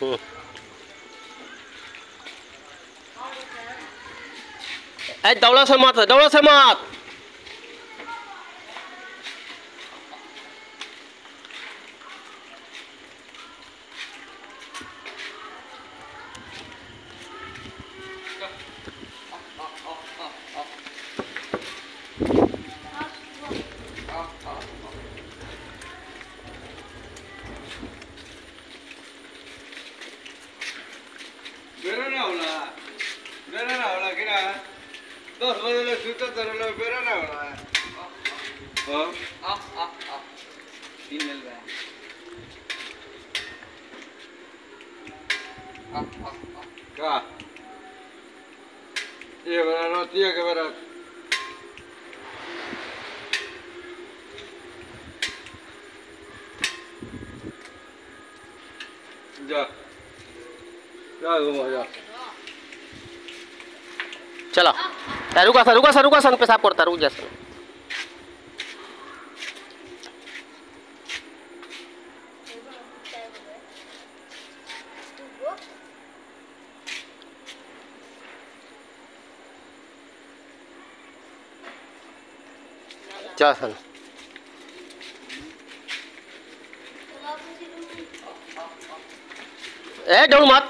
thua anh đâu là xe mọt đâu là xe mọt. Dos rollos de susto te lo esperan ahora. Oh, Ah, ah, ah. Ka. Ye bana no tiya ke bana. Ja. Ja, gumo ja. चलो ए, रुका सा रुका सा रुका सा पेशाब करता रुक जा सा जा सन ए डोल मत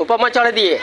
উপমা চড়ে দিয়ে